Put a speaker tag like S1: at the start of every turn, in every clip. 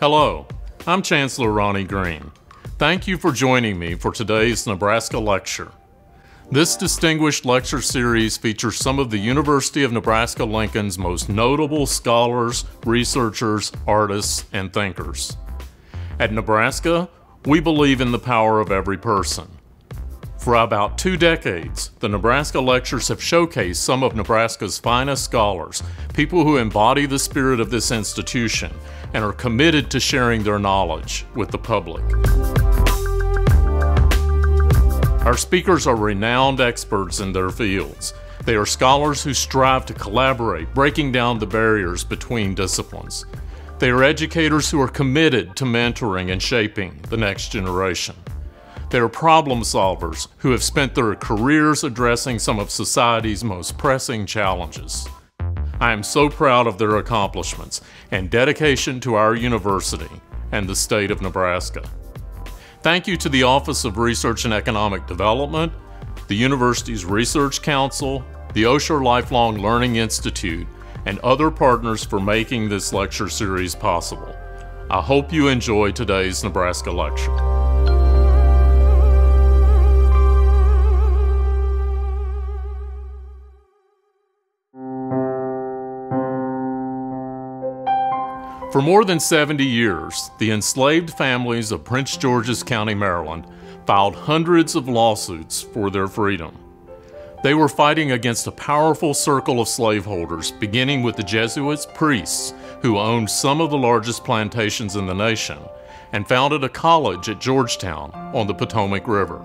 S1: Hello, I'm Chancellor Ronnie Green. Thank you for joining me for today's Nebraska lecture. This distinguished lecture series features some of the University of Nebraska Lincoln's most notable scholars, researchers, artists, and thinkers. At Nebraska, we believe in the power of every person. For about two decades, the Nebraska Lectures have showcased some of Nebraska's finest scholars, people who embody the spirit of this institution and are committed to sharing their knowledge with the public. Our speakers are renowned experts in their fields. They are scholars who strive to collaborate, breaking down the barriers between disciplines. They are educators who are committed to mentoring and shaping the next generation. They are problem solvers who have spent their careers addressing some of society's most pressing challenges. I am so proud of their accomplishments and dedication to our university and the state of Nebraska. Thank you to the Office of Research and Economic Development, the university's Research Council, the Osher Lifelong Learning Institute, and other partners for making this lecture series possible. I hope you enjoy today's Nebraska lecture. For more than 70 years, the enslaved families of Prince George's County, Maryland, filed hundreds of lawsuits for their freedom. They were fighting against a powerful circle of slaveholders, beginning with the Jesuits priests, who owned some of the largest plantations in the nation, and founded a college at Georgetown on the Potomac River.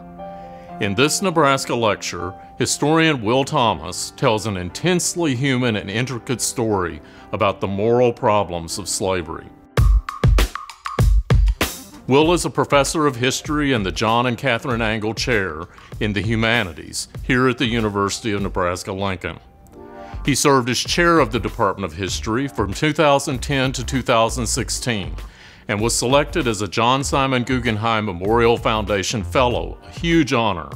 S1: In this Nebraska lecture, historian Will Thomas tells an intensely human and intricate story about the moral problems of slavery. Will is a professor of history in the John and Catherine Angle Chair in the Humanities here at the University of Nebraska Lincoln. He served as chair of the Department of History from 2010 to 2016 and was selected as a John Simon Guggenheim Memorial Foundation Fellow, a huge honor,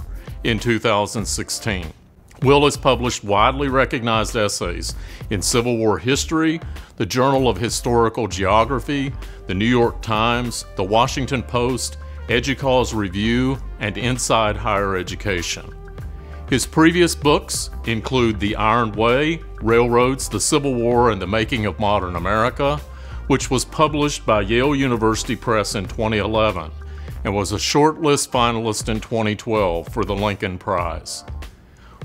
S1: in 2016. Will has published widely recognized essays in Civil War history, the Journal of Historical Geography, the New York Times, the Washington Post, EDUCAUSE Review, and Inside Higher Education. His previous books include The Iron Way, Railroads, the Civil War, and the Making of Modern America, which was published by Yale University Press in 2011 and was a shortlist finalist in 2012 for the Lincoln Prize.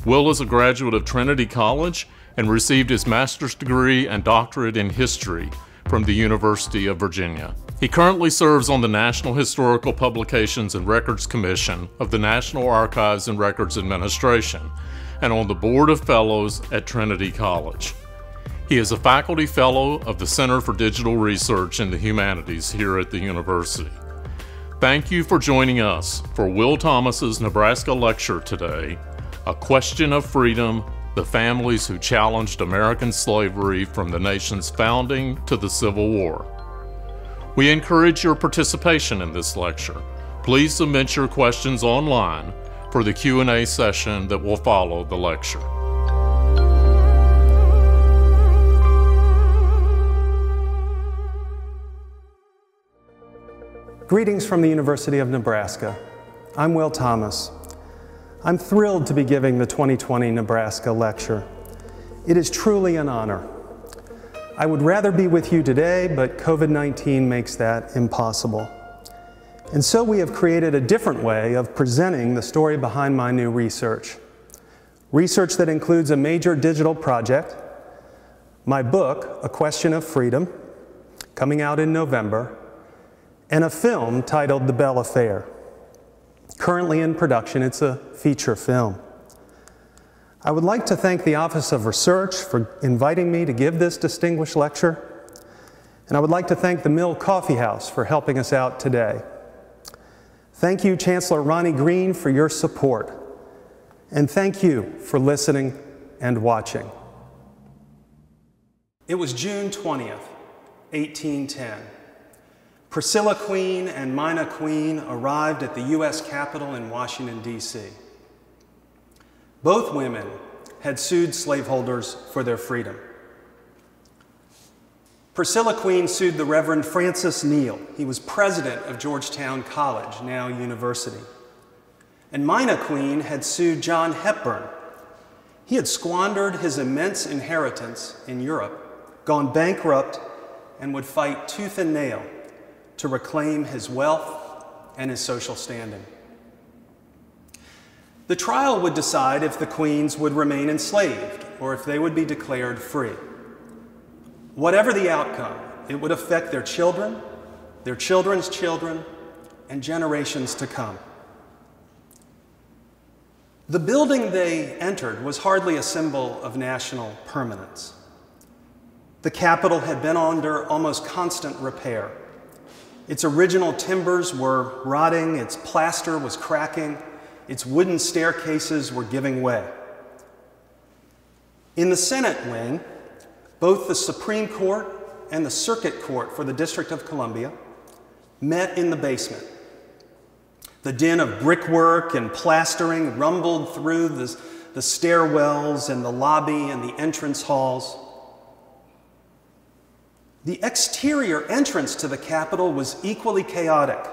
S1: Will is a graduate of Trinity College and received his master's degree and doctorate in history from the University of Virginia. He currently serves on the National Historical Publications and Records Commission of the National Archives and Records Administration and on the Board of Fellows at Trinity College. He is a faculty fellow of the Center for Digital Research in the Humanities here at the university. Thank you for joining us for Will Thomas's Nebraska lecture today, A Question of Freedom, the families who challenged American slavery from the nation's founding to the Civil War. We encourage your participation in this lecture. Please submit your questions online for the Q&A session that will follow the lecture.
S2: Greetings from the University of Nebraska. I'm Will Thomas. I'm thrilled to be giving the 2020 Nebraska lecture. It is truly an honor. I would rather be with you today, but COVID-19 makes that impossible. And so we have created a different way of presenting the story behind my new research. Research that includes a major digital project, my book, A Question of Freedom, coming out in November, and a film titled The Bell Affair. Currently in production, it's a feature film. I would like to thank the Office of Research for inviting me to give this distinguished lecture, and I would like to thank the Mill Coffee House for helping us out today. Thank you, Chancellor Ronnie Green, for your support, and thank you for listening and watching. It was June 20th, 1810. Priscilla Queen and Mina Queen arrived at the U.S. Capitol in Washington, D.C. Both women had sued slaveholders for their freedom. Priscilla Queen sued the Reverend Francis Neale. He was president of Georgetown College, now university. And Mina Queen had sued John Hepburn. He had squandered his immense inheritance in Europe, gone bankrupt, and would fight tooth and nail to reclaim his wealth and his social standing. The trial would decide if the queens would remain enslaved or if they would be declared free. Whatever the outcome, it would affect their children, their children's children, and generations to come. The building they entered was hardly a symbol of national permanence. The Capitol had been under almost constant repair. Its original timbers were rotting, its plaster was cracking, its wooden staircases were giving way. In the Senate wing, both the Supreme Court and the Circuit Court for the District of Columbia met in the basement. The din of brickwork and plastering rumbled through the, the stairwells and the lobby and the entrance halls. The exterior entrance to the Capitol was equally chaotic.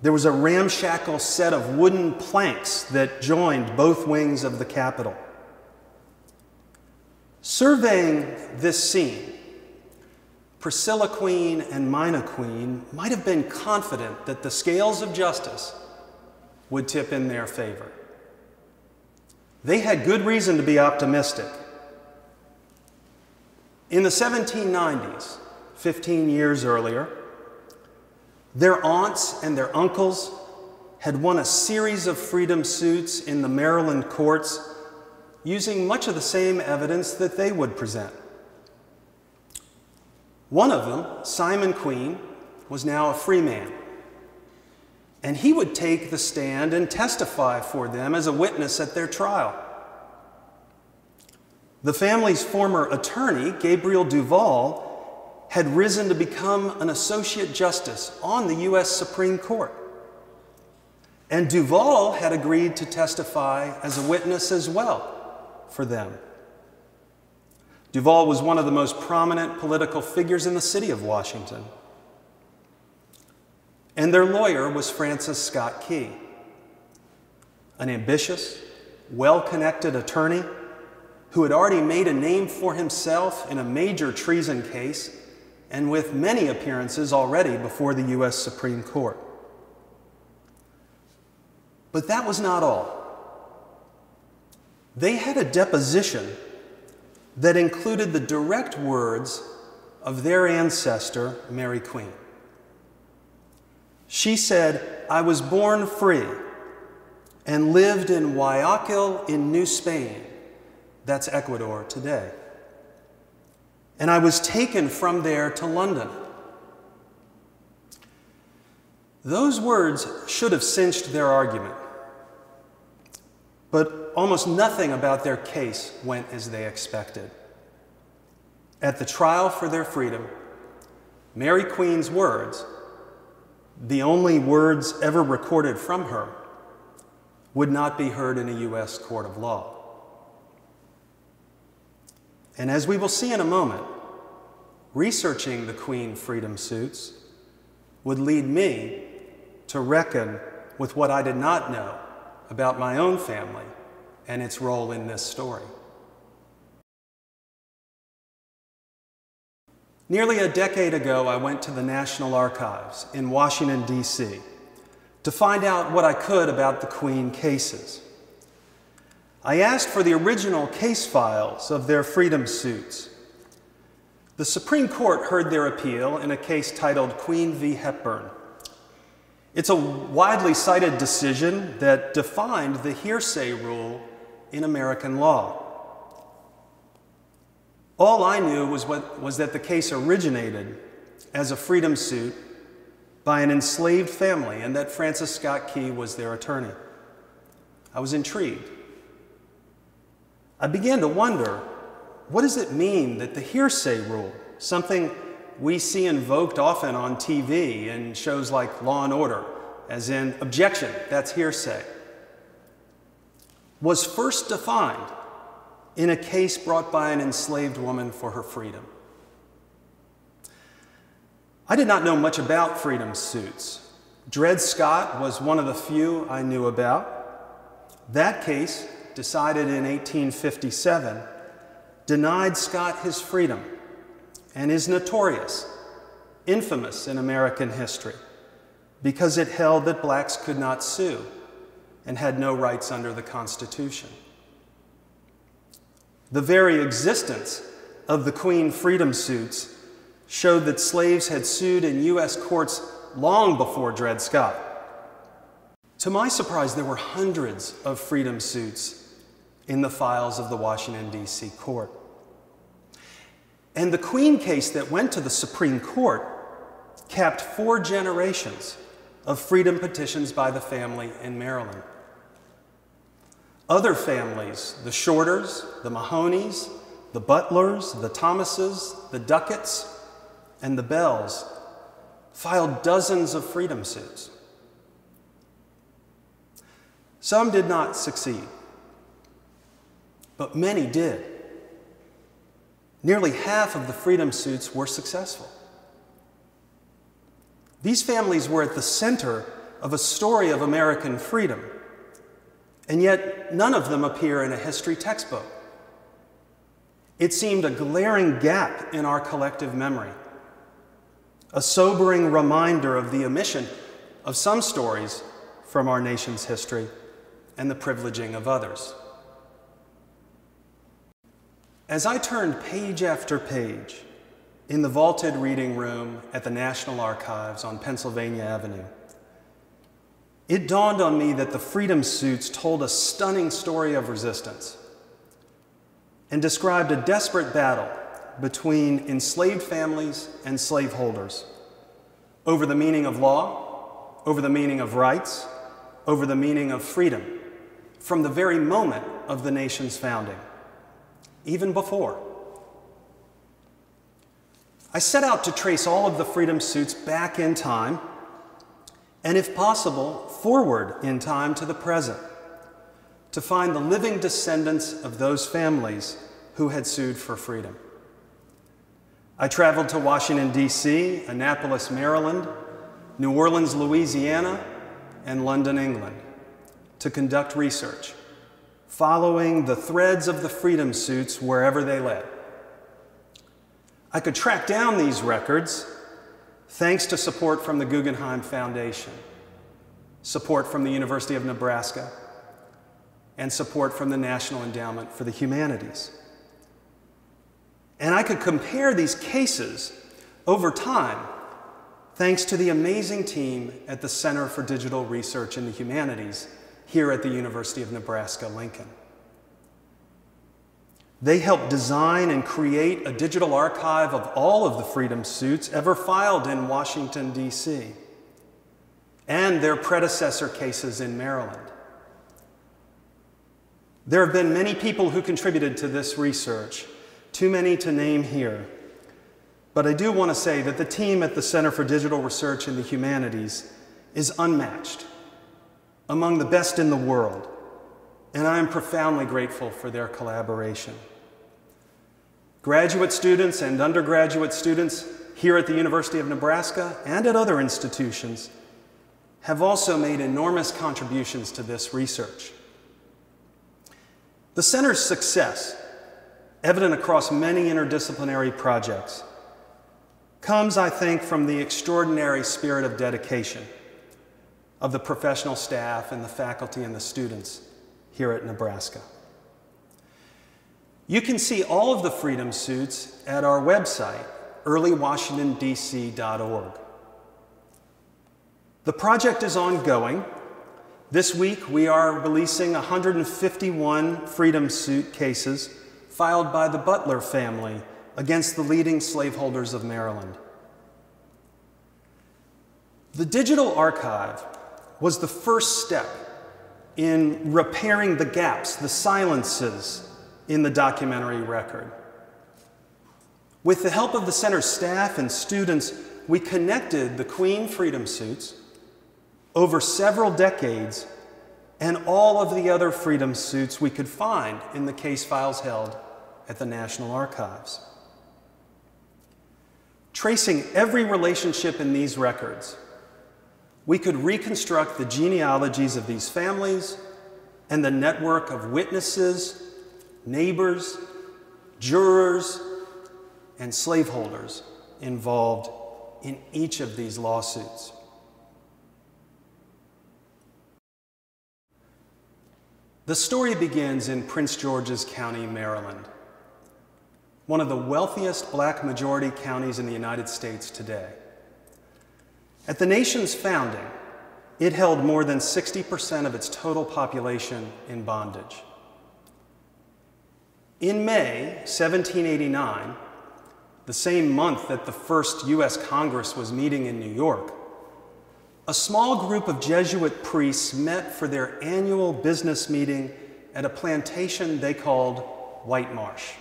S2: There was a ramshackle set of wooden planks that joined both wings of the Capitol. Surveying this scene, Priscilla Queen and Mina Queen might have been confident that the scales of justice would tip in their favor. They had good reason to be optimistic. In the 1790s, 15 years earlier, their aunts and their uncles had won a series of freedom suits in the Maryland courts using much of the same evidence that they would present. One of them, Simon Queen, was now a free man. And he would take the stand and testify for them as a witness at their trial. The family's former attorney, Gabriel Duvall, had risen to become an associate justice on the U.S. Supreme Court. And Duvall had agreed to testify as a witness as well for them. Duvall was one of the most prominent political figures in the city of Washington. And their lawyer was Francis Scott Key, an ambitious, well connected attorney who had already made a name for himself in a major treason case and with many appearances already before the U.S. Supreme Court. But that was not all. They had a deposition that included the direct words of their ancestor, Mary Queen. She said, I was born free and lived in Guayaquil in New Spain. That's Ecuador today. And I was taken from there to London. Those words should have cinched their argument. But almost nothing about their case went as they expected. At the trial for their freedom, Mary Queen's words, the only words ever recorded from her, would not be heard in a U.S. court of law. And as we will see in a moment, researching the Queen freedom suits would lead me to reckon with what I did not know about my own family and its role in this story. Nearly a decade ago, I went to the National Archives in Washington, D.C. to find out what I could about the Queen cases. I asked for the original case files of their freedom suits. The Supreme Court heard their appeal in a case titled Queen v. Hepburn. It's a widely cited decision that defined the hearsay rule in American law. All I knew was, what, was that the case originated as a freedom suit by an enslaved family and that Francis Scott Key was their attorney. I was intrigued. I began to wonder what does it mean that the hearsay rule, something we see invoked often on TV in shows like Law and Order, as in objection, that's hearsay, was first defined in a case brought by an enslaved woman for her freedom. I did not know much about freedom suits. Dred Scott was one of the few I knew about. That case, decided in 1857, denied Scott his freedom and is notorious, infamous in American history, because it held that blacks could not sue and had no rights under the Constitution. The very existence of the Queen freedom suits showed that slaves had sued in U.S. courts long before Dred Scott. To my surprise, there were hundreds of freedom suits in the files of the Washington, D.C. court. And the Queen case that went to the Supreme Court capped four generations of freedom petitions by the family in Maryland. Other families, the Shorters, the Mahoneys, the Butlers, the Thomases, the Ducketts, and the Bells, filed dozens of freedom suits. Some did not succeed, but many did. Nearly half of the freedom suits were successful. These families were at the center of a story of American freedom, and yet none of them appear in a history textbook. It seemed a glaring gap in our collective memory, a sobering reminder of the omission of some stories from our nation's history and the privileging of others. As I turned page after page in the vaulted reading room at the National Archives on Pennsylvania Avenue, it dawned on me that the freedom suits told a stunning story of resistance and described a desperate battle between enslaved families and slaveholders over the meaning of law, over the meaning of rights, over the meaning of freedom from the very moment of the nation's founding even before. I set out to trace all of the freedom suits back in time, and if possible, forward in time to the present, to find the living descendants of those families who had sued for freedom. I traveled to Washington, D.C., Annapolis, Maryland, New Orleans, Louisiana, and London, England, to conduct research following the threads of the freedom suits wherever they led. I could track down these records thanks to support from the Guggenheim Foundation, support from the University of Nebraska, and support from the National Endowment for the Humanities. And I could compare these cases over time thanks to the amazing team at the Center for Digital Research in the Humanities here at the University of Nebraska Lincoln. They helped design and create a digital archive of all of the freedom suits ever filed in Washington, D.C., and their predecessor cases in Maryland. There have been many people who contributed to this research, too many to name here. But I do want to say that the team at the Center for Digital Research in the Humanities is unmatched among the best in the world, and I am profoundly grateful for their collaboration. Graduate students and undergraduate students here at the University of Nebraska and at other institutions have also made enormous contributions to this research. The center's success, evident across many interdisciplinary projects, comes, I think, from the extraordinary spirit of dedication of the professional staff and the faculty and the students here at Nebraska. You can see all of the freedom suits at our website, earlywashingtondc.org. The project is ongoing. This week we are releasing 151 freedom suit cases filed by the Butler family against the leading slaveholders of Maryland. The digital archive was the first step in repairing the gaps, the silences in the documentary record. With the help of the center's staff and students, we connected the Queen Freedom Suits over several decades and all of the other freedom suits we could find in the case files held at the National Archives. Tracing every relationship in these records, we could reconstruct the genealogies of these families and the network of witnesses, neighbors, jurors, and slaveholders involved in each of these lawsuits. The story begins in Prince George's County, Maryland, one of the wealthiest black majority counties in the United States today. At the nation's founding, it held more than 60% of its total population in bondage. In May 1789, the same month that the first U.S. Congress was meeting in New York, a small group of Jesuit priests met for their annual business meeting at a plantation they called White Marsh.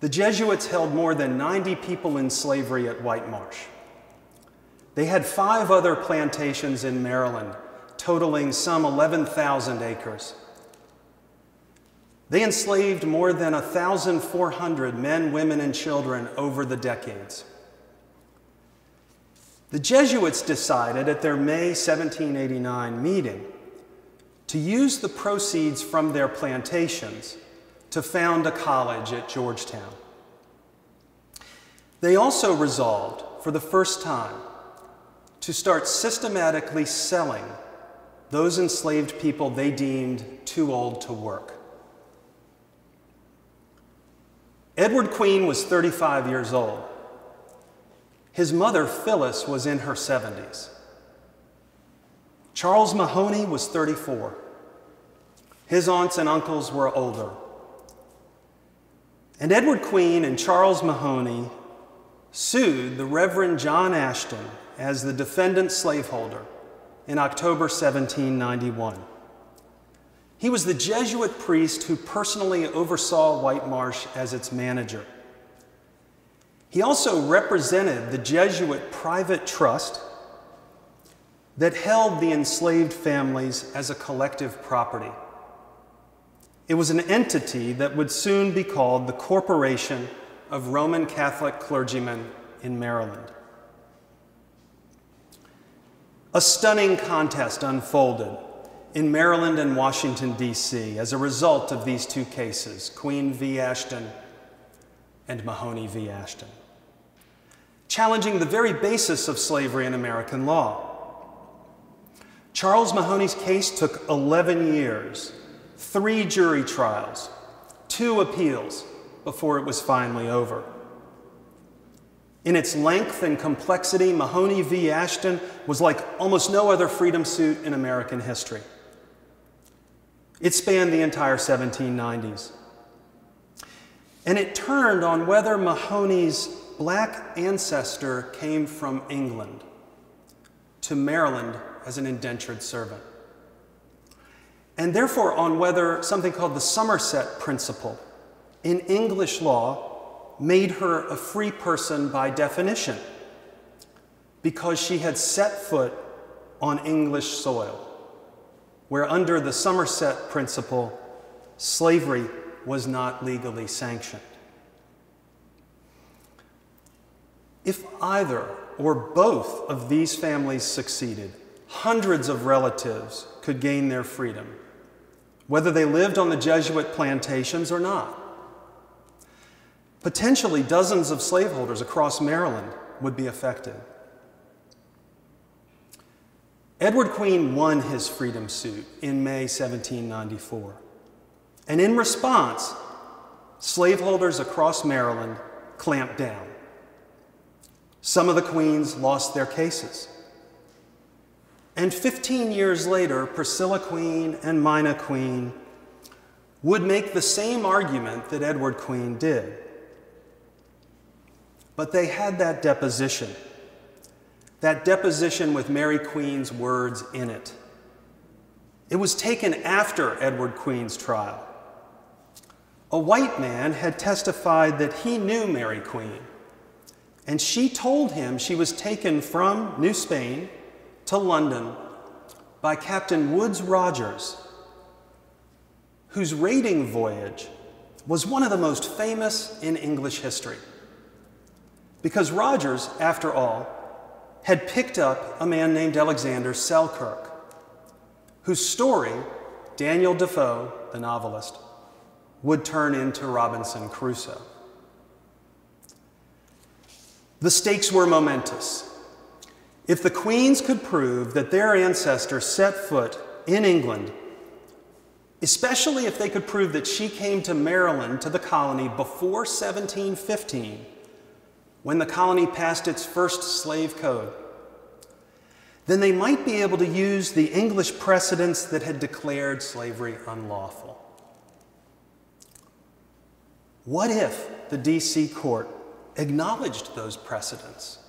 S2: The Jesuits held more than 90 people in slavery at White Marsh. They had five other plantations in Maryland, totaling some 11,000 acres. They enslaved more than 1,400 men, women, and children over the decades. The Jesuits decided at their May 1789 meeting to use the proceeds from their plantations to found a college at Georgetown. They also resolved, for the first time, to start systematically selling those enslaved people they deemed too old to work. Edward Queen was 35 years old. His mother, Phyllis, was in her 70s. Charles Mahoney was 34. His aunts and uncles were older. And Edward Queen and Charles Mahoney sued the Reverend John Ashton as the defendant slaveholder in October 1791. He was the Jesuit priest who personally oversaw White Marsh as its manager. He also represented the Jesuit private trust that held the enslaved families as a collective property. It was an entity that would soon be called the Corporation of Roman Catholic Clergymen in Maryland. A stunning contest unfolded in Maryland and Washington, D.C., as a result of these two cases Queen v. Ashton and Mahoney v. Ashton, challenging the very basis of slavery in American law. Charles Mahoney's case took 11 years, three jury trials, two appeals before it was finally over. In its length and complexity, Mahoney v. Ashton was like almost no other freedom suit in American history. It spanned the entire 1790s. And it turned on whether Mahoney's black ancestor came from England to Maryland as an indentured servant. And therefore, on whether something called the Somerset Principle in English law made her a free person by definition because she had set foot on English soil, where under the Somerset principle, slavery was not legally sanctioned. If either or both of these families succeeded, hundreds of relatives could gain their freedom, whether they lived on the Jesuit plantations or not. Potentially, dozens of slaveholders across Maryland would be affected. Edward Queen won his freedom suit in May 1794. And in response, slaveholders across Maryland clamped down. Some of the queens lost their cases. And 15 years later, Priscilla Queen and Mina Queen would make the same argument that Edward Queen did. But they had that deposition, that deposition with Mary Queen's words in it. It was taken after Edward Queen's trial. A white man had testified that he knew Mary Queen, and she told him she was taken from New Spain to London by Captain Woodes Rogers, whose raiding voyage was one of the most famous in English history. Because Rogers, after all, had picked up a man named Alexander Selkirk, whose story Daniel Defoe, the novelist, would turn into Robinson Crusoe. The stakes were momentous. If the Queens could prove that their ancestor set foot in England, especially if they could prove that she came to Maryland, to the colony, before 1715, when the colony passed its first slave code, then they might be able to use the English precedents that had declared slavery unlawful. What if the DC court acknowledged those precedents?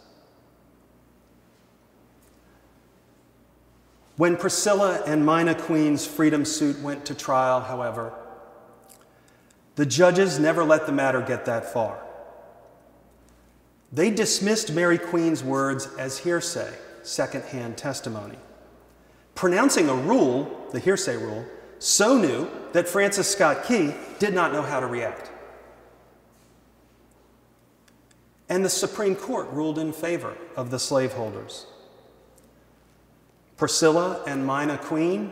S2: When Priscilla and Mina Queen's freedom suit went to trial, however, the judges never let the matter get that far. They dismissed Mary Queen's words as hearsay, secondhand testimony, pronouncing a rule, the hearsay rule, so new that Francis Scott Key did not know how to react. And the Supreme Court ruled in favor of the slaveholders. Priscilla and Mina Queen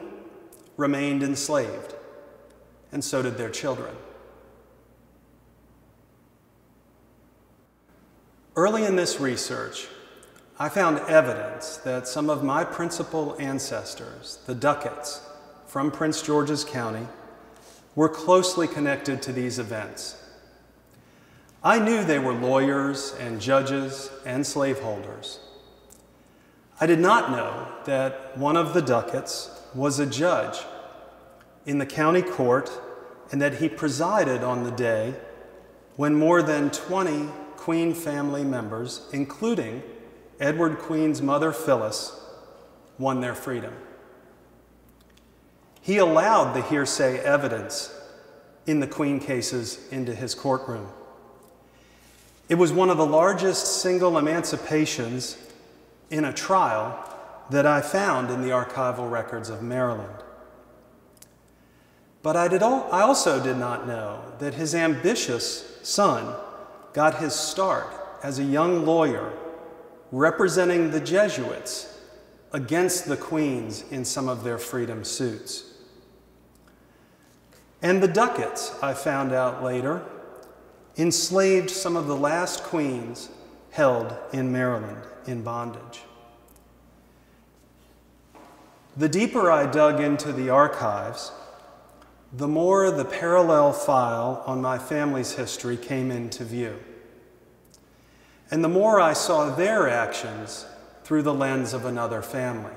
S2: remained enslaved, and so did their children. Early in this research, I found evidence that some of my principal ancestors, the Ducketts from Prince George's County, were closely connected to these events. I knew they were lawyers and judges and slaveholders. I did not know that one of the Ducketts was a judge in the county court and that he presided on the day when more than 20 Queen family members, including Edward Queen's mother Phyllis, won their freedom. He allowed the hearsay evidence in the Queen cases into his courtroom. It was one of the largest single emancipations in a trial that I found in the archival records of Maryland. But I, did all, I also did not know that his ambitious son got his start as a young lawyer representing the Jesuits against the queens in some of their freedom suits. And the Ducketts, I found out later, enslaved some of the last queens held in Maryland in bondage. The deeper I dug into the archives, the more the parallel file on my family's history came into view. And the more I saw their actions through the lens of another family.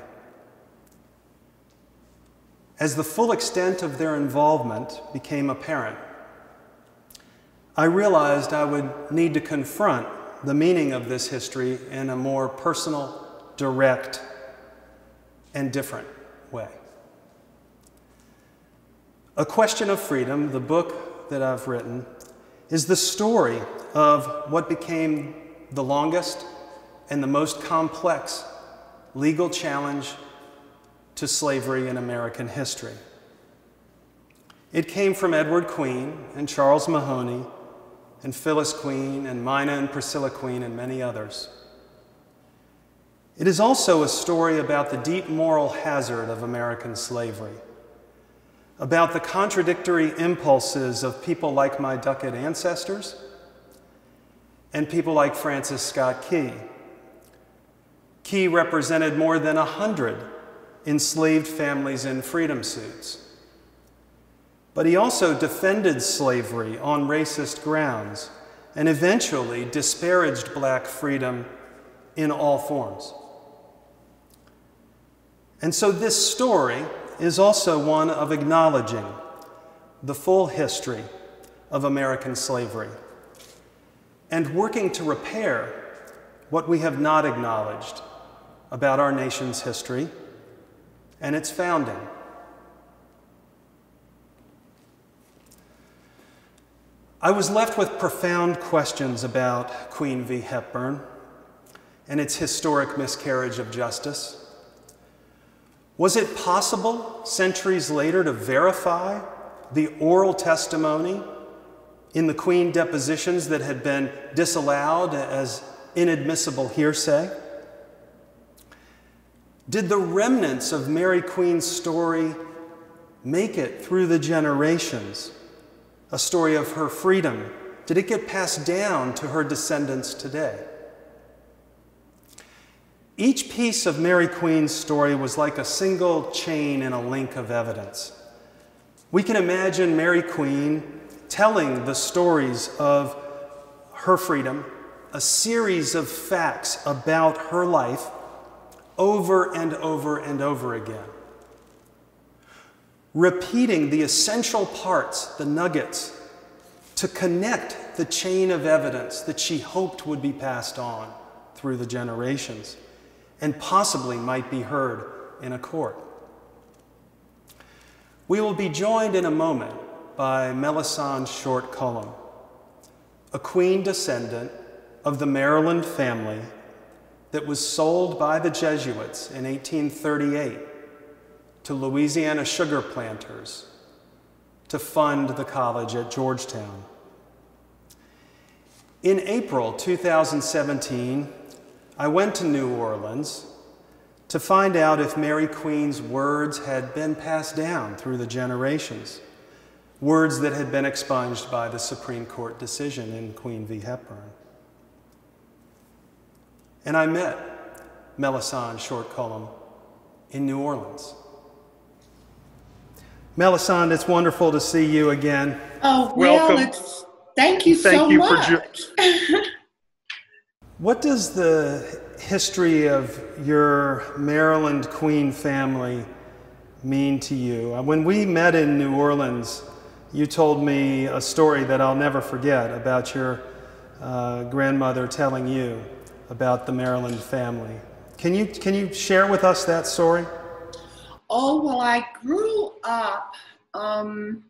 S2: As the full extent of their involvement became apparent, I realized I would need to confront the meaning of this history in a more personal, direct, and different way. A Question of Freedom, the book that I've written, is the story of what became the longest and the most complex legal challenge to slavery in American history. It came from Edward Queen and Charles Mahoney and Phyllis Queen and Mina and Priscilla Queen and many others. It is also a story about the deep moral hazard of American slavery, about the contradictory impulses of people like my Duckett ancestors and people like Francis Scott Key. Key represented more than a hundred enslaved families in freedom suits. But he also defended slavery on racist grounds and eventually disparaged black freedom in all forms. And so this story is also one of acknowledging the full history of American slavery and working to repair what we have not acknowledged about our nation's history and its founding. I was left with profound questions about Queen v. Hepburn and its historic miscarriage of justice. Was it possible, centuries later, to verify the oral testimony in the Queen depositions that had been disallowed as inadmissible hearsay? Did the remnants of Mary Queen's story make it through the generations? A story of her freedom. Did it get passed down to her descendants today? Each piece of Mary Queen's story was like a single chain in a link of evidence. We can imagine Mary Queen telling the stories of her freedom, a series of facts about her life over and over and over again. Repeating the essential parts, the nuggets, to connect the chain of evidence that she hoped would be passed on through the generations and possibly might be heard in a court. We will be joined in a moment by Melisande Short Colomb, a Queen descendant of the Maryland family that was sold by the Jesuits in 1838 to Louisiana sugar planters to fund the college at Georgetown. In April 2017, I went to New Orleans to find out if Mary Queen's words had been passed down through the generations, words that had been expunged by the Supreme Court decision in Queen v. Hepburn. And I met Melisande Short Colomb in New Orleans. Melisande, it's wonderful to see you again.
S3: Oh, well, Welcome. It's, thank you thank so you much. For
S2: what does the history of your Maryland Queen family mean to you? When we met in New Orleans, you told me a story that I'll never forget about your uh, grandmother telling you about the Maryland family. Can you, can you share with us that story?
S3: Oh, well, I grew up, um,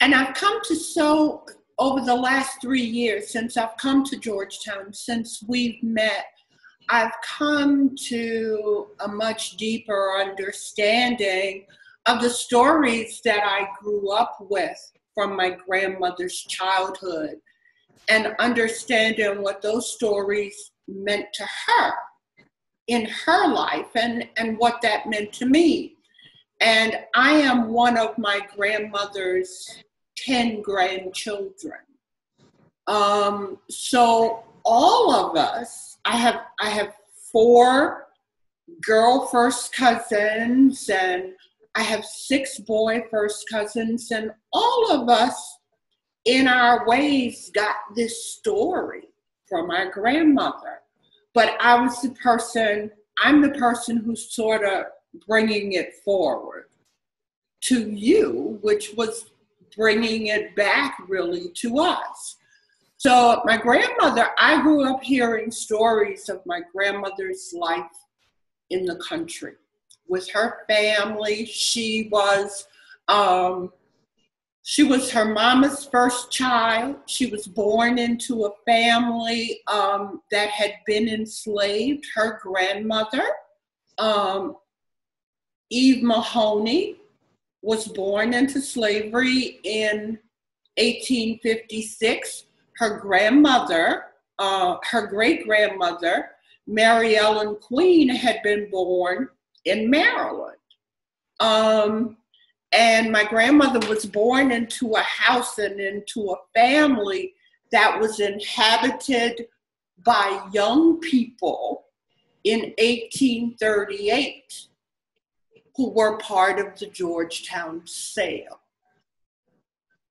S3: and I've come to so, over the last three years since I've come to Georgetown, since we've met, I've come to a much deeper understanding of the stories that I grew up with from my grandmother's childhood and understanding what those stories meant to her in her life and, and what that meant to me. And I am one of my grandmother's 10 grandchildren. Um, so all of us, I have I have four girl first cousins and I have six boy first cousins, and all of us in our ways got this story from our grandmother. But I was the person, I'm the person who's sort of bringing it forward to you, which was bringing it back really to us. So, my grandmother, I grew up hearing stories of my grandmother's life in the country with her family. She was um, she was her mama's first child. She was born into a family um, that had been enslaved. Her grandmother, um, Eve Mahoney, was born into slavery in 1856. Her grandmother, uh, her great grandmother, Mary Ellen Queen, had been born in Maryland. Um, and my grandmother was born into a house and into a family that was inhabited by young people in 1838 who were part of the Georgetown sale.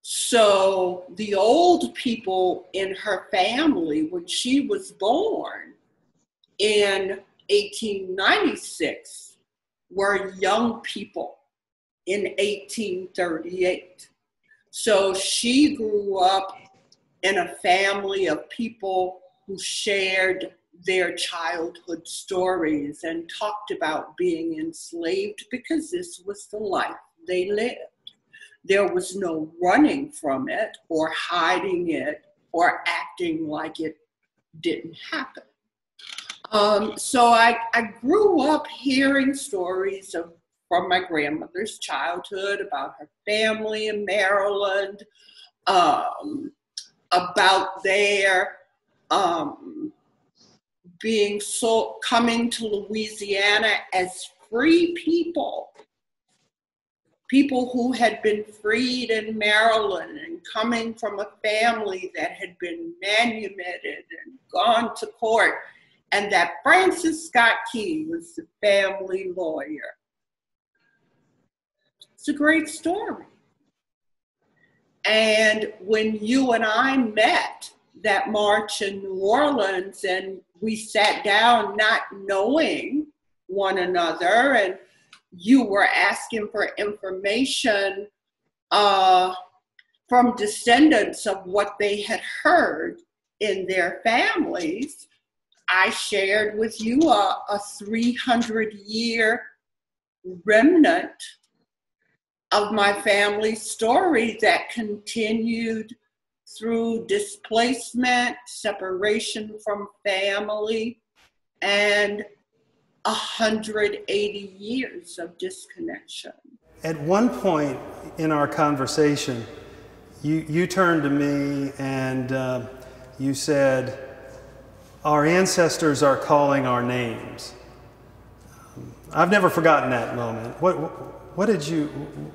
S3: So the old people in her family, when she was born in 1896, were young people in 1838. So she grew up in a family of people who shared their childhood stories and talked about being enslaved because this was the life they lived. There was no running from it or hiding it or acting like it didn't happen. Um, so I, I grew up hearing stories of from my grandmother's childhood about her family in Maryland, um, about their um, being so coming to Louisiana as free people, people who had been freed in Maryland and coming from a family that had been manumitted and gone to court, and that Francis Scott Key was the family lawyer. It's a great story. And when you and I met that march in New Orleans and we sat down not knowing one another and you were asking for information uh, from descendants of what they had heard in their families, I shared with you a, a 300 year remnant of my family's story that continued through displacement, separation from family, and 180 years of disconnection.
S2: At one point in our conversation, you, you turned to me and uh, you said, Our ancestors are calling our names. I've never forgotten that moment. What, what, did you,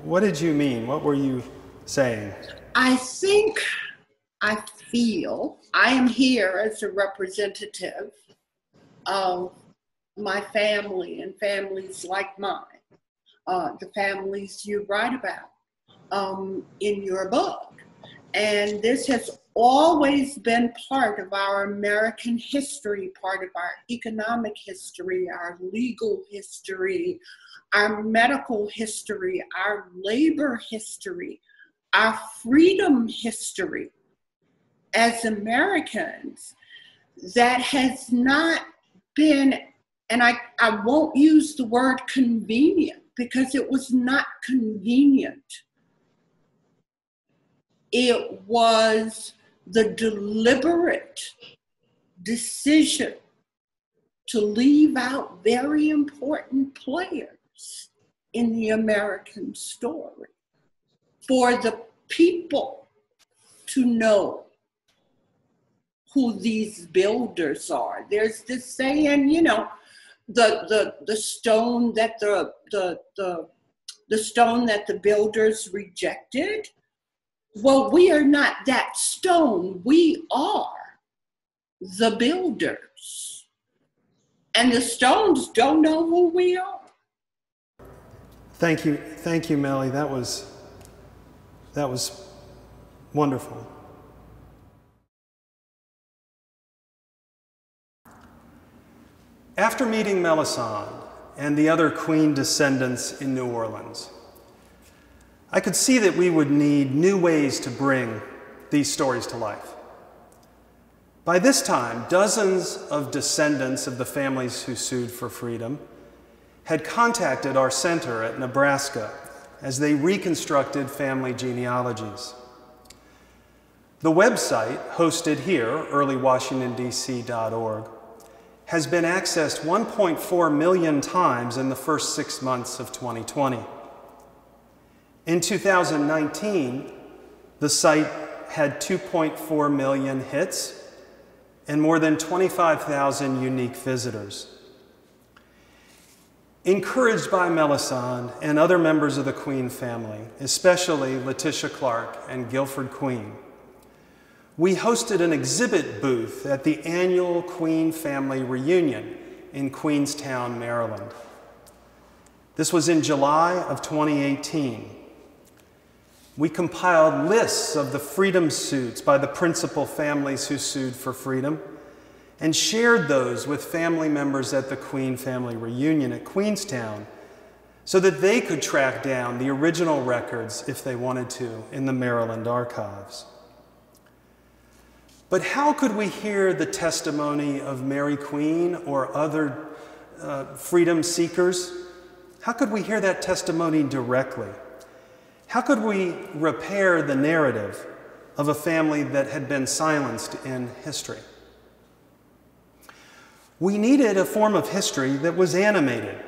S2: what did you mean? What were you saying?
S3: I think, I feel, I am here as a representative of my family and families like mine, uh, the families you write about um, in your book. And this has always been part of our American history, part of our economic history, our legal history, our medical history, our labor history, our freedom history as Americans that has not been and I, I won't use the word convenient because it was not convenient. It was the deliberate decision to leave out very important players in the American story for the people to know who these builders are. There's this saying, you know, the the the stone that the the the the stone that the builders rejected? Well we are not that stone. We are the builders. And the stones don't know who we are.
S2: Thank you thank you melly. That was that was wonderful After meeting Melisande and the other Queen descendants in New Orleans, I could see that we would need new ways to bring these stories to life. By this time, dozens of descendants of the families who sued for freedom had contacted our center at Nebraska as they reconstructed family genealogies. The website hosted here, earlywashingtondc.org, has been accessed 1.4 million times in the first six months of 2020. In 2019, the site had 2.4 million hits and more than 25,000 unique visitors. Encouraged by Melisande and other members of the Queen family, especially Letitia Clark and Guilford Queen, we hosted an exhibit booth at the annual Queen Family Reunion in Queenstown, Maryland. This was in July of 2018. We compiled lists of the freedom suits by the principal families who sued for freedom and shared those with family members at the Queen Family Reunion at Queenstown so that they could track down the original records if they wanted to in the Maryland archives. But how could we hear the testimony of Mary Queen or other uh, freedom seekers? How could we hear that testimony directly? How could we repair the narrative of a family that had been silenced in history? We needed a form of history that was animated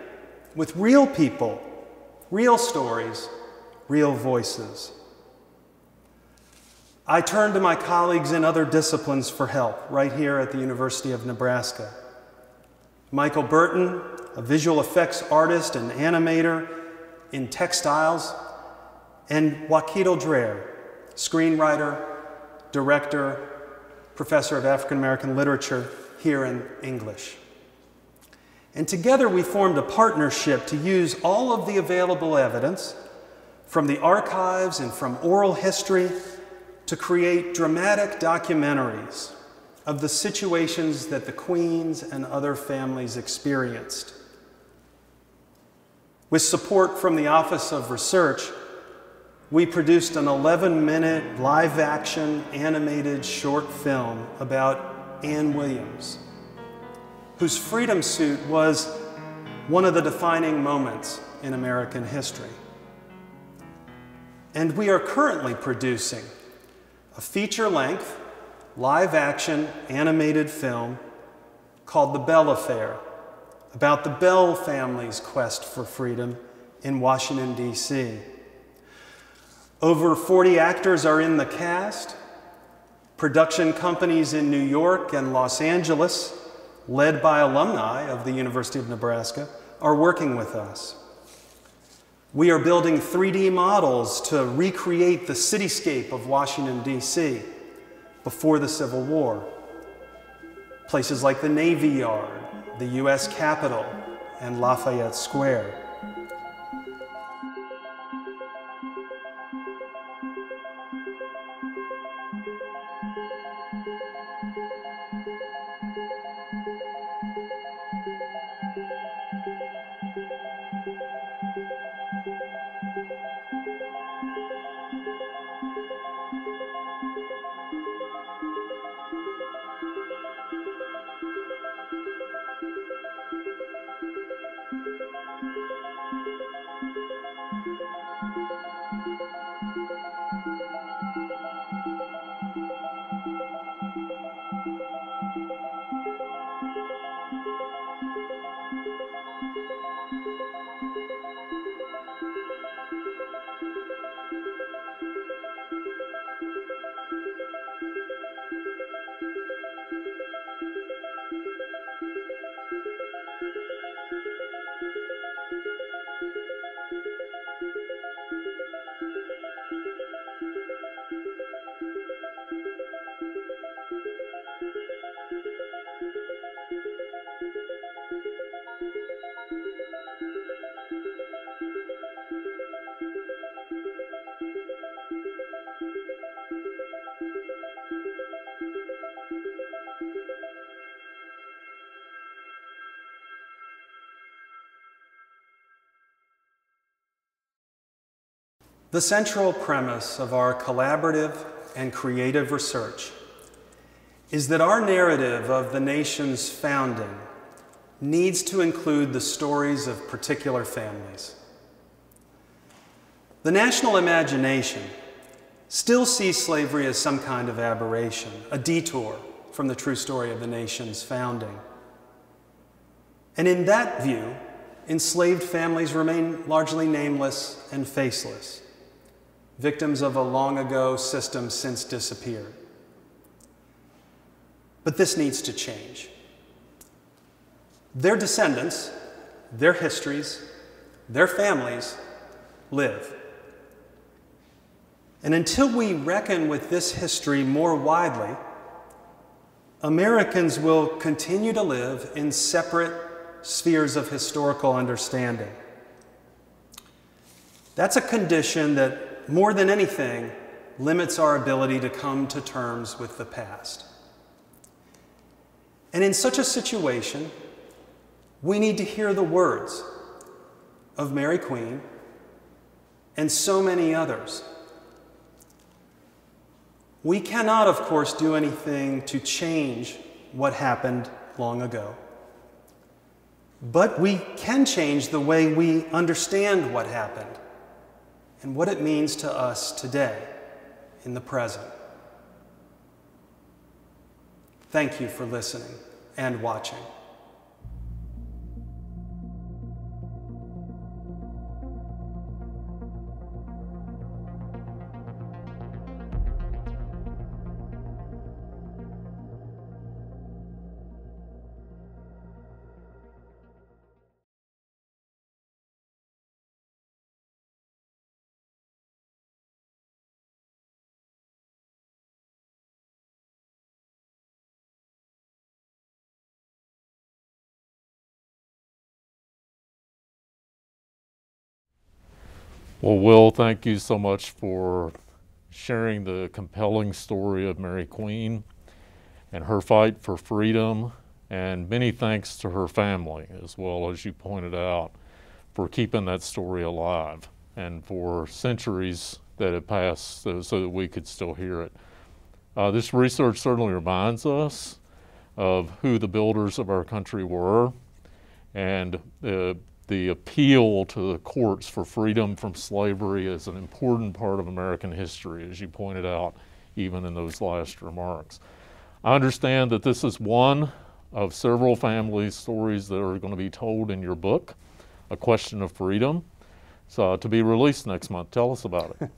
S2: with real people, real stories, real voices. I turned to my colleagues in other disciplines for help right here at the University of Nebraska. Michael Burton, a visual effects artist and animator in textiles, and Kwakiutl Dreher, screenwriter, director, professor of African American literature here in English. And together we formed a partnership to use all of the available evidence from the archives and from oral history to create dramatic documentaries of the situations that the queens and other families experienced. With support from the Office of Research, we produced an 11 minute live action animated short film about Anne Williams, whose freedom suit was one of the defining moments in American history. And we are currently producing a feature length, live action animated film called The Bell Affair about the Bell family's quest for freedom in Washington, D.C. Over 40 actors are in the cast. Production companies in New York and Los Angeles, led by alumni of the University of Nebraska, are working with us. We are building 3D models to recreate the cityscape of Washington, D.C. before the Civil War. Places like the Navy Yard, the U.S. Capitol, and Lafayette Square. The central premise of our collaborative and creative research is that our narrative of the nation's founding needs to include the stories of particular families. The national imagination still sees slavery as some kind of aberration, a detour from the true story of the nation's founding. And in that view, enslaved families remain largely nameless and faceless victims of a long ago system since disappeared. But this needs to change. Their descendants, their histories, their families live. And until we reckon with this history more widely, Americans will continue to live in separate spheres of historical understanding. That's a condition that more than anything, limits our ability to come to terms with the past. And in such a situation, we need to hear the words of Mary Queen and so many others. We cannot, of course, do anything to change what happened long ago. But we can change the way we understand what happened and what it means to us today in the present. Thank you for listening and watching.
S1: Well, Will, thank you so much for sharing the compelling story of Mary Queen and her fight for freedom, and many thanks to her family, as well as you pointed out, for keeping that story alive and for centuries that have passed so, so that we could still hear it. Uh, this research certainly reminds us of who the builders of our country were and uh, the appeal to the courts for freedom from slavery is an important part of American history, as you pointed out, even in those last remarks. I understand that this is one of several family stories that are going to be told in your book, A Question of Freedom. So, uh, to be released next month. Tell us about it.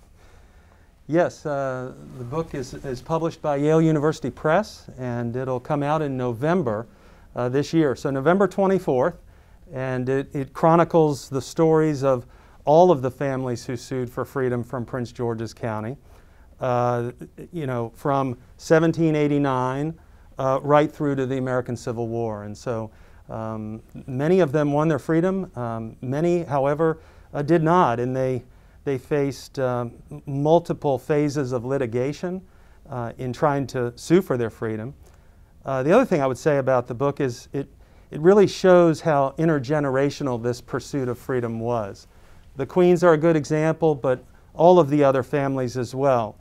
S2: yes, uh, the book is, is published by Yale University Press, and it'll come out in November uh, this year. So, November 24th and it, it, chronicles the stories of all of the families who sued for freedom from Prince George's County, uh, you know, from 1789 uh, right through to the American Civil War. And so um, many of them won their freedom. Um, many, however, uh, did not, and they, they faced um, multiple phases of litigation uh, in trying to sue for their freedom. Uh, the other thing I would say about the book is it, it really shows how intergenerational this pursuit of freedom was. The Queens are a good example, but all of the other families as well.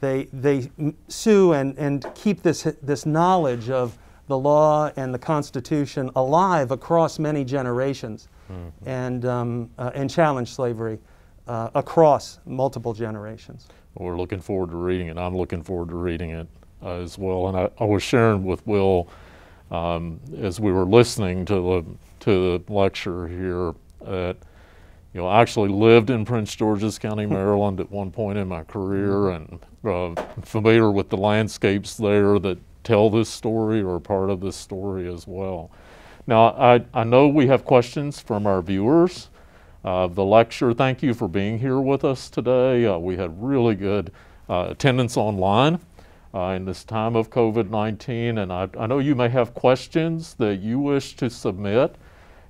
S2: They, they sue and, and keep this, this knowledge of the law and the Constitution alive across many generations mm-hmm. and, um, uh, and challenge slavery uh, across multiple generations.
S1: Well, we're looking forward to reading it. I'm looking forward to reading it uh, as well. And I, I was sharing with Will um, as we were listening to the to the lecture here that you know I actually lived in Prince George's County, Maryland at one point in my career and uh, familiar with the landscapes there that tell this story or part of this story as well. Now I, I know we have questions from our viewers. Uh, the lecture, thank you for being here with us today. Uh, we had really good uh, attendance online uh, in this time of COVID 19. And I, I, know you may have questions that you wish to submit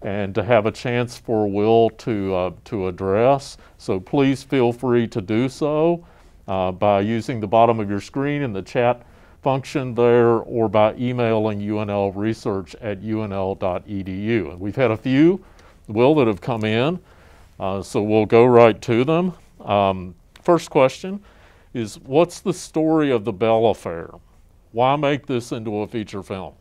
S1: and to have a chance for Will to, uh, to address. So please feel free to do so uh, by using the bottom of your screen in the chat function there or by emailing UNL research at unl.edu. And we've had a few, Will, that have come in, uh, so we'll go right to them. Um, first question is what's the story of the Bell affair? Why make this into a feature film?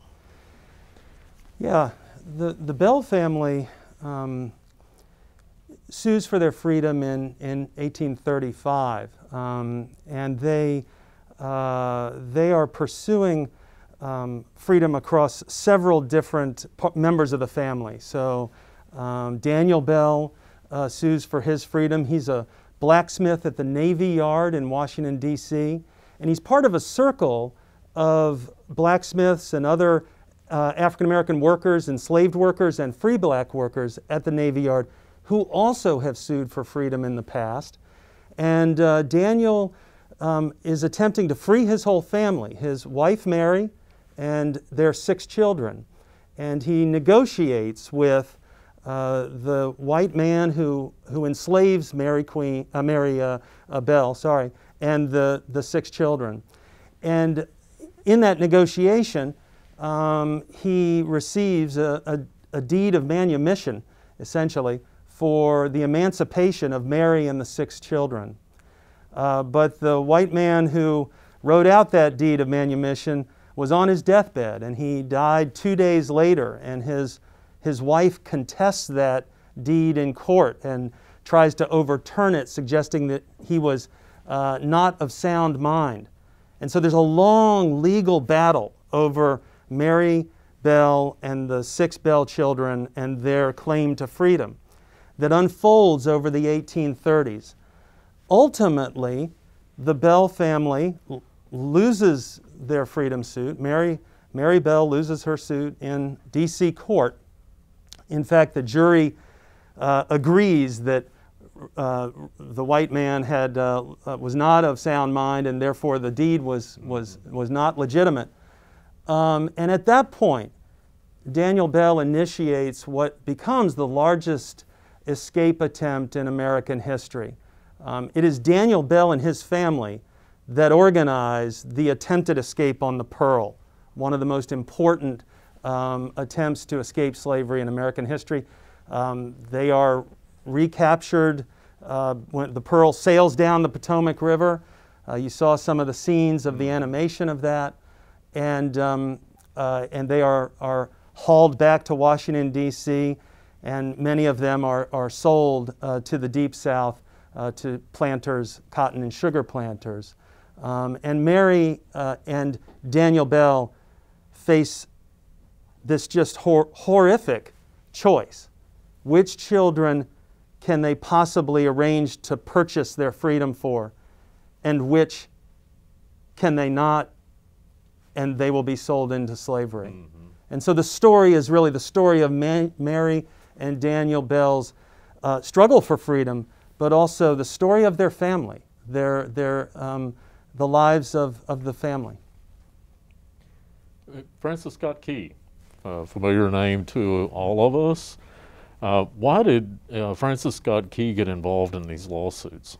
S2: Yeah, the, the Bell family um, sues for their freedom in, in 1835, um, and they, uh, they are pursuing um, freedom across several different members of the family. So um, Daniel Bell uh, sues for his freedom. He's a blacksmith at the Navy Yard in Washington, D.C., and he's part of a circle of blacksmiths and other uh, African American workers, enslaved workers, and free black workers at the Navy Yard who also have sued for freedom in the past. And uh, Daniel um, is attempting to free his whole family his wife, Mary, and their six children. And he negotiates with uh, the white man who, who enslaves Mary, Queen, uh, Mary uh, uh, Bell, sorry, and the, the six children. And in that negotiation, um, he receives a, a, a, deed of manumission, essentially, for the emancipation of Mary and the six children. Uh, but the white man who wrote out that deed of manumission was on his deathbed, and he died two days later, and his his wife contests that deed in court and tries to overturn it, suggesting that he was uh, not of sound mind. And so there's a long legal battle over Mary Bell and the six Bell children and their claim to freedom that unfolds over the 1830s. Ultimately, the Bell family loses their freedom suit. Mary, Mary Bell loses her suit in D.C. court in fact, the jury uh, agrees that uh, the white man had, uh, uh, was not of sound mind and therefore the deed was, was, was not legitimate. Um, and at that point, Daniel Bell initiates what becomes the largest escape attempt in American history. Um, it is Daniel Bell and his family that organize the attempted escape on the Pearl, one of the most important um, attempts to escape slavery in American history. Um, they are recaptured uh, when the Pearl sails down the Potomac River. Uh, you saw some of the scenes of the animation of that. And, um, uh, and they are, are hauled back to Washington, D.C., and many of them are, are sold uh, to the Deep South uh, to planters, cotton and sugar planters. Um, and Mary uh, and Daniel Bell face this just hor- horrific choice. Which children can they possibly arrange to purchase their freedom for, and which can they not, and they will be sold into slavery? Mm-hmm. And so the story is really the story of Mary and Daniel Bell's uh, struggle for freedom, but also the story of their family, their, their, um, the lives of, of the family.
S1: Francis Scott Key, a familiar name to all of us. Uh, why did uh, Francis Scott Key get involved in these lawsuits?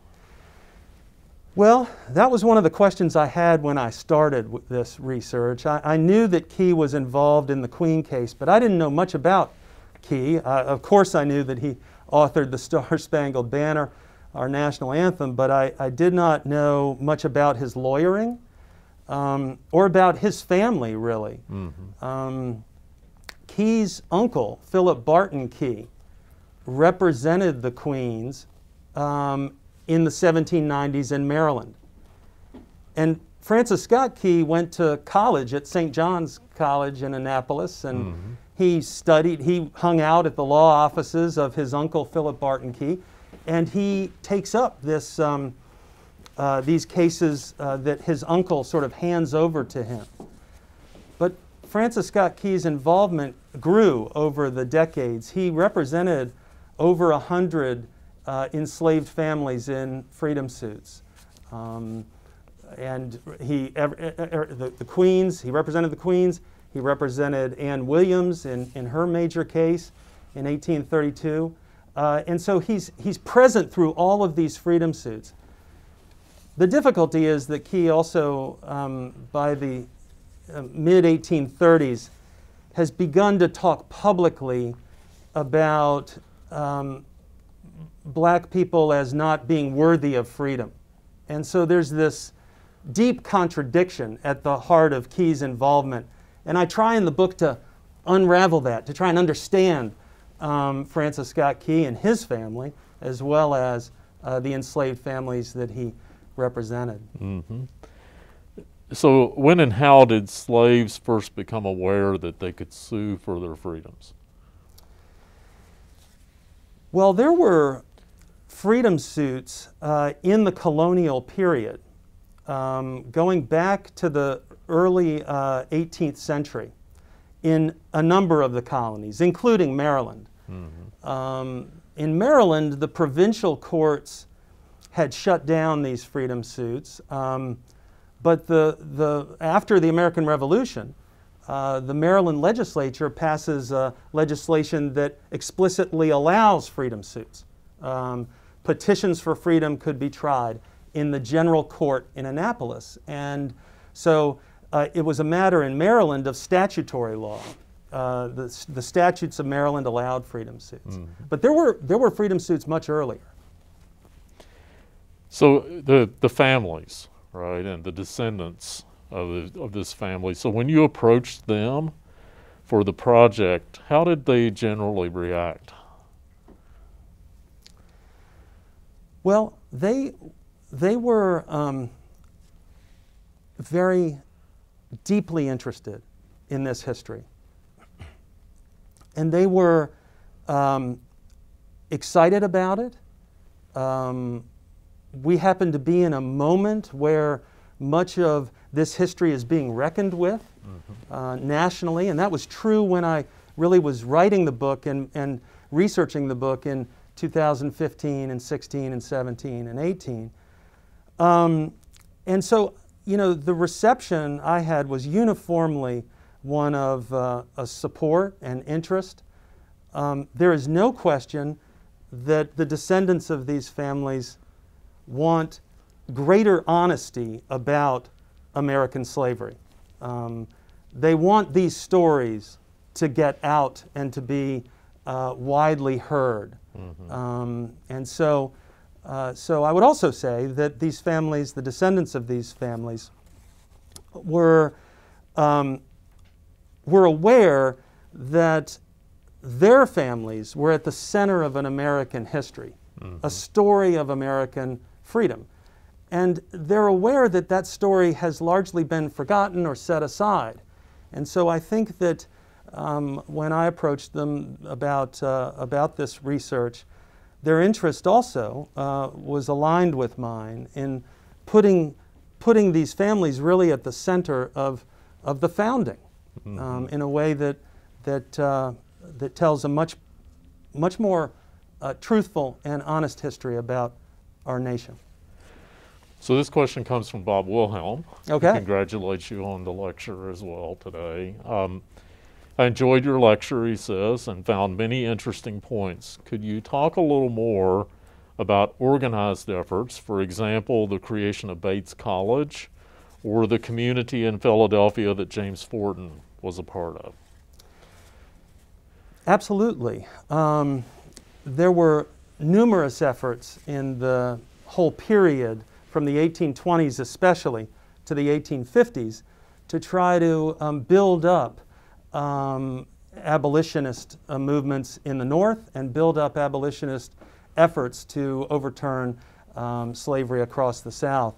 S2: Well, that was one of the questions I had when I started this research. I, I, knew that Key was involved in the Queen case, but I didn't know much about Key. Uh, of course, I knew that he authored the Star Spangled Banner, our national anthem, but I, I did not know much about his lawyering um, or about his family, really. Mm-hmm. Um, Key's uncle, Philip Barton Key, represented the Queens um, in the 1790s in Maryland. And Francis Scott Key went to college at St. John's College in Annapolis, and mm-hmm. he studied, he hung out at the law offices of his uncle Philip Barton Key, and he takes up this, um, uh, these cases uh, that his uncle sort of hands over to him. But Francis Scott Key's involvement grew over the decades. He represented over a hundred uh, enslaved families in freedom suits. Um, and he, er, er, the, the, Queens, he represented the Queens. He represented Ann Williams in, in her major case in 1832. Uh, and so he's, he's present through all of these freedom suits. The difficulty is that Key also, um, by the uh, mid 1830s, has begun to talk publicly about um, black people as not being worthy of freedom. And so there's this deep contradiction at the heart of Key's involvement. And I try in the book to unravel that, to try and understand um, Francis Scott Key and his family, as well as uh, the enslaved families that he represented.
S1: Mm-hmm. So, when and how did slaves first become aware that they could sue for their freedoms?
S2: Well, there were freedom suits uh, in the colonial period, um, going back to the early uh, 18th century in a number of the colonies, including Maryland. Mm-hmm. Um, in Maryland, the provincial courts had shut down these freedom suits, um, but the, the, after the American Revolution, uh, the Maryland legislature passes legislation that explicitly allows freedom suits. Um, petitions for freedom could be tried in the general court in Annapolis. And so uh, it was a matter in Maryland of statutory law. Uh, the, the statutes of Maryland allowed freedom suits. Mm-hmm. But there were, there were freedom suits much earlier.
S1: So the, the families, right, and the descendants of, the, of this family, so when you approached them for the project, how did they generally react?
S2: Well, they, they were um, very deeply interested in this history. And they were um, excited about it. Um, we happen to be in a moment where much of this history is being reckoned with mm-hmm. uh, nationally, and that was true when I really was writing the book and, and researching the book in 2015 and 16 and 17 and 18. Um, and so, you know, the reception I had was uniformly one of uh, support and interest. Um, there is no question that the descendants of these families want greater honesty about American slavery. Um, they want these stories to get out and to be uh, widely heard. Mm-hmm. Um, and so, uh, so I would also say that these families, the descendants of these families, were, um, were aware that their families were at the center of an American history, mm-hmm. a story of American freedom. And they're aware that that story has largely been forgotten or set aside. And so I think that um, when I approached them about, uh, about this research, their interest also uh, was aligned with mine in putting, putting these families really at the center of, of the founding mm-hmm. um, in a way that, that, uh, that tells a much, much more uh, truthful and honest history about our nation.
S1: So this question comes from Bob Wilhelm.
S2: Okay.
S1: Congratulates you on the lecture as well today. Um, I enjoyed your lecture, he says, and found many interesting points. Could you talk a little more about organized efforts, for example, the creation of Bates College or the community in Philadelphia that James Forten was a part of?
S2: Absolutely. Um, there were numerous efforts in the whole period, from the 1820s especially to the 1850s, to try to um, build up um, abolitionist uh, movements in the North and build up abolitionist efforts to overturn um, slavery across the South.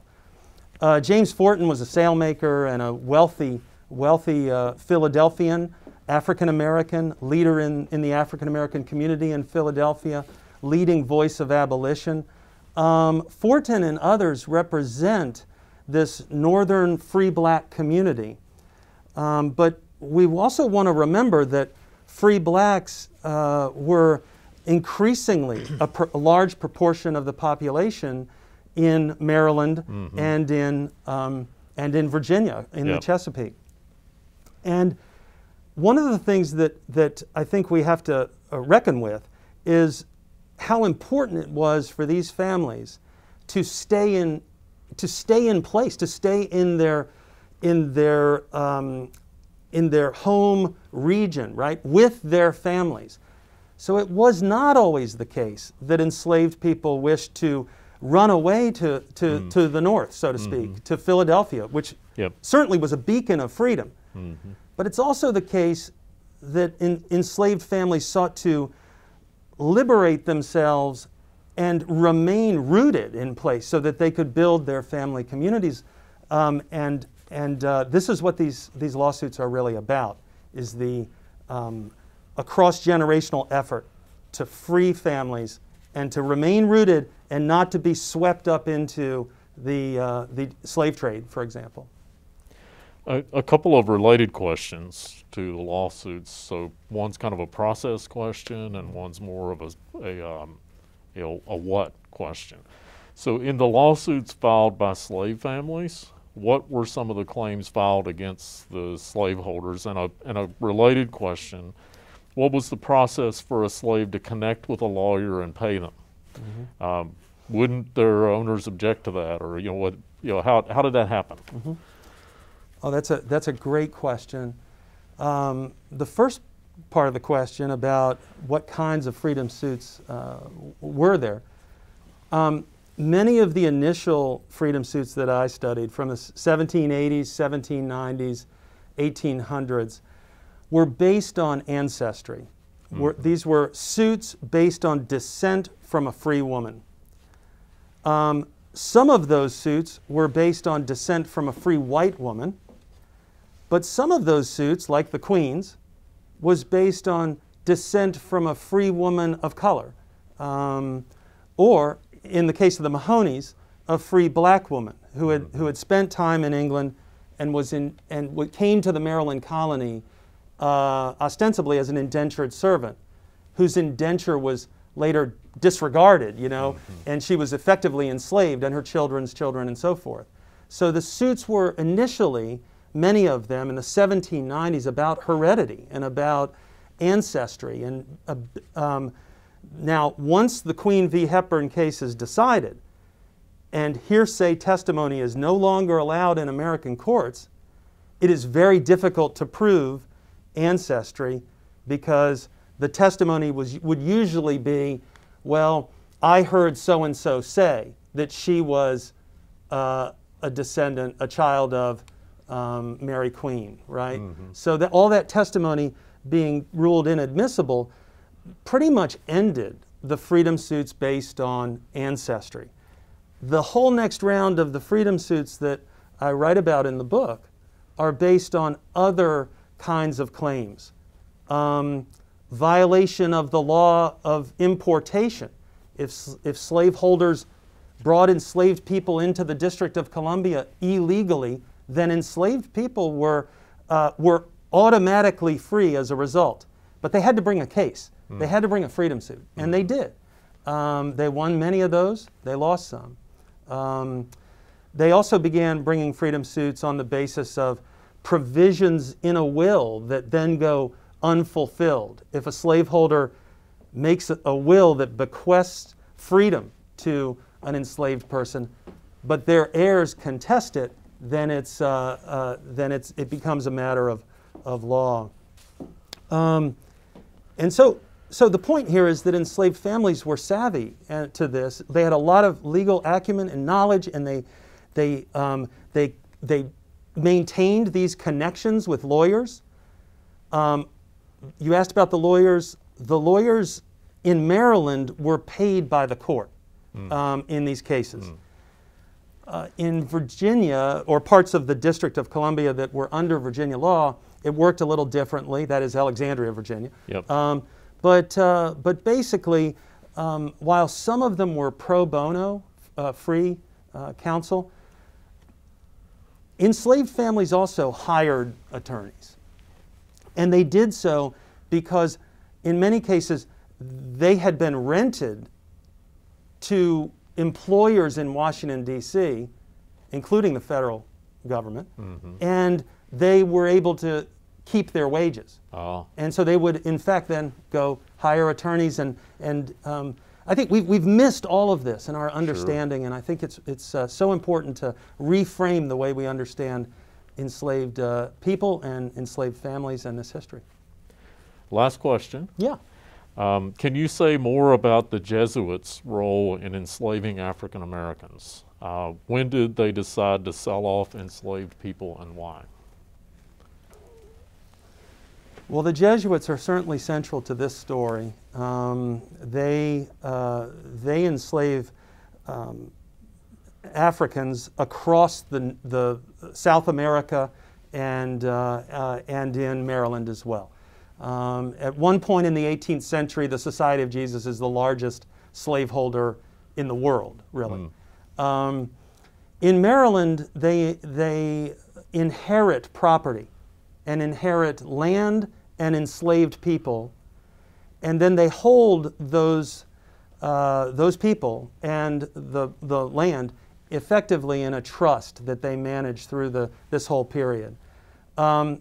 S2: Uh, James Forten was a sailmaker and a wealthy, wealthy uh, Philadelphian, African American, leader in, in the African American community in Philadelphia, leading voice of abolition. Um, Forten and others represent this northern free black community. Um, but we also want to remember that free blacks uh, were increasingly a, pr- a, large proportion of the population in Maryland mm-hmm. and in um, and in Virginia in yep. the Chesapeake. And one of the things that that I think we have to uh, reckon with is how important it was for these families to stay in to stay in place, to stay in their in their um, in their home region, right, with their families. So it was not always the case that enslaved people wished to run away to, to, mm. to the north, so to speak, mm-hmm. to Philadelphia, which yep. certainly was a beacon of freedom. Mm-hmm. But it's also the case that in, enslaved families sought to liberate themselves and remain rooted in place so that they could build their family communities um, and and uh, this is what these, these lawsuits are really about, is the um, a cross-generational effort to free families and to remain rooted and not to be swept up into the, uh, the slave trade, for example.
S1: A, a, couple of related questions to the lawsuits. So one's kind of a process question, and one's more of a, a um, you know, a what question. So in the lawsuits filed by slave families, what were some of the claims filed against the slaveholders? And a, and a related question, what was the process for a slave to connect with a lawyer and pay them? Mm-hmm. Um, wouldn't their owners object to that, or you know what? You know how how did that happen?
S2: Mm-hmm. Oh, that's a that's a great question. Um, the first part of the question about what kinds of freedom suits uh, were there. Um, many of the initial freedom suits that I studied from the 1780s, 1790s, 1800s were based on ancestry. Mm-hmm. Were, these were suits based on descent from a free woman. Um, some of those suits were based on descent from a free white woman, but some of those suits, like the Queen's, was based on descent from a free woman of color. Um, or in the case of the Mahoneys, a free black woman who had, who had spent time in England and, was in, and came to the Maryland colony uh, ostensibly as an indentured servant, whose indenture was later disregarded, you know, mm-hmm. and she was effectively enslaved, and her children's children, and so forth. So the suits were initially, many of them in the 1790s, about heredity and about ancestry and uh, um, now, once the Queen v. Hepburn case is decided, and hearsay testimony is no longer allowed in American courts, it is very difficult to prove ancestry because the testimony was, would usually be, well, I heard so and so say that she was uh, a descendant, a child of um, Mary Queen, right? Mm-hmm. So that all that testimony being ruled inadmissible pretty much ended the freedom suits based on ancestry. The whole next round of the freedom suits that I write about in the book are based on other kinds of claims. Um, violation of the law of importation. If, if slaveholders brought enslaved people into the District of Columbia illegally, then enslaved people were, uh, were automatically free as a result. But they had to bring a case. Mm. They had to bring a freedom suit, and mm. they did. Um, they won many of those, they lost some. Um, they also began bringing freedom suits on the basis of provisions in a will that then go unfulfilled. If a slaveholder makes a will that bequests freedom to an enslaved person, but their heirs contest it, then, it's, uh, uh, then it's, it becomes a matter of, of law. Um, and so, so the point here is that enslaved families were savvy uh, to this. They had a lot of legal acumen and knowledge, and they, they, um, they, they maintained these connections with lawyers. Um, you asked about the lawyers. The lawyers in Maryland were paid by the court mm. um, in these cases. Mm. Uh, in Virginia, or parts of the District of Columbia that were under Virginia law, it worked a little differently. That is Alexandria, Virginia.
S1: Yep.
S2: Um, but, uh, but basically, um, while some of them were pro bono, uh, free uh, counsel, enslaved families also hired attorneys. And they did so because, in many cases, they had been rented to employers in Washington, D.C., including the federal government, mm-hmm. and they were able to keep their wages.
S1: Oh.
S2: And so they would, in fact, then go hire attorneys. And, and um, I think we've, we've missed all of this in our understanding, sure. and I think it's, it's uh, so important to reframe the way we understand enslaved uh, people and enslaved families and this history.
S1: Last question.
S2: Yeah.
S1: Um, can you say more about the Jesuits' role in enslaving African Americans? Uh, when did they decide to sell off enslaved people and why?
S2: Well, the Jesuits are certainly central to this story. Um, they, uh, they enslave um, Africans across the, the South America and, uh, uh, and in Maryland as well. Um, at one point in the 18th century, the Society of Jesus is the largest slaveholder in the world, really. Mm. Um, in Maryland, they, they inherit property and inherit land and enslaved people, and then they hold those, uh, those people and the, the land effectively in a trust that they manage through the, this whole period. Um,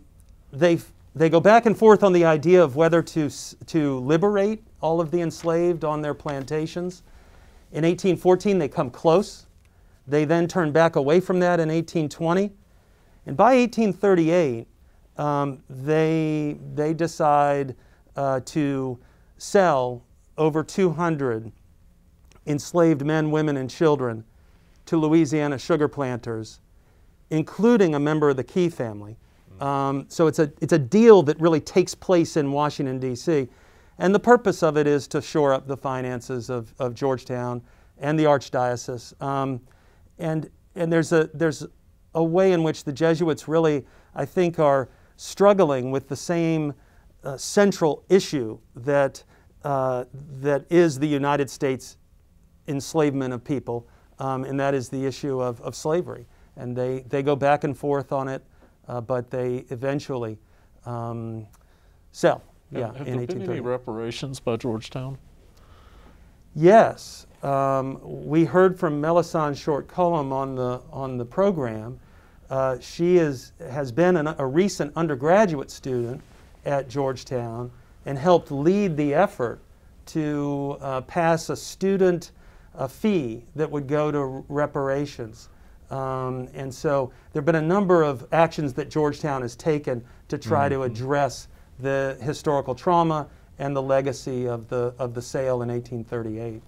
S2: they, they go back and forth on the idea of whether to, to liberate all of the enslaved on their plantations. In 1814, they come close. They then turn back away from that in 1820. And by 1838, um, they, they decide uh, to sell over 200 enslaved men, women, and children to Louisiana sugar planters, including a member of the Key family. Um, so it's a, it's a deal that really takes place in Washington, D.C. And the purpose of it is to shore up the finances of, of Georgetown and the Archdiocese. Um, and and there's, a, there's a way in which the Jesuits really, I think, are struggling with the same uh, central issue that, uh, that is the United States enslavement of people, um, and that is the issue of, of slavery. And they, they go back and forth on it, uh, but they eventually um, sell.
S1: Yeah, have, have there been any reparations by Georgetown?
S2: Yes. Um, we heard from Melisande Short Colomb on the, on the program, uh, she is, has been an, a recent undergraduate student at Georgetown and helped lead the effort to uh, pass a student a fee that would go to reparations. Um, and so there have been a number of actions that Georgetown has taken to try mm-hmm. to address the historical trauma and the legacy of the, of the sale in 1838.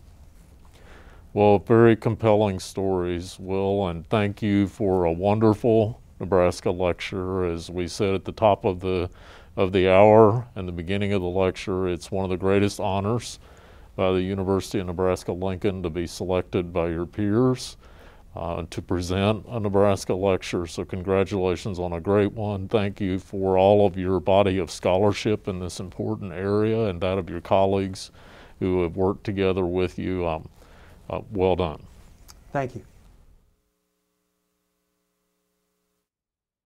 S1: Well, very compelling stories, Will, and thank you for a wonderful Nebraska lecture. As we said at the top of the of the hour and the beginning of the lecture, it's one of the greatest honors by the University of Nebraska Lincoln to be selected by your peers uh, to present a Nebraska lecture. So, congratulations on a great one. Thank you for all of your body of scholarship in this important area and that of your colleagues who have worked together with you. Um, uh, well done.
S2: Thank you.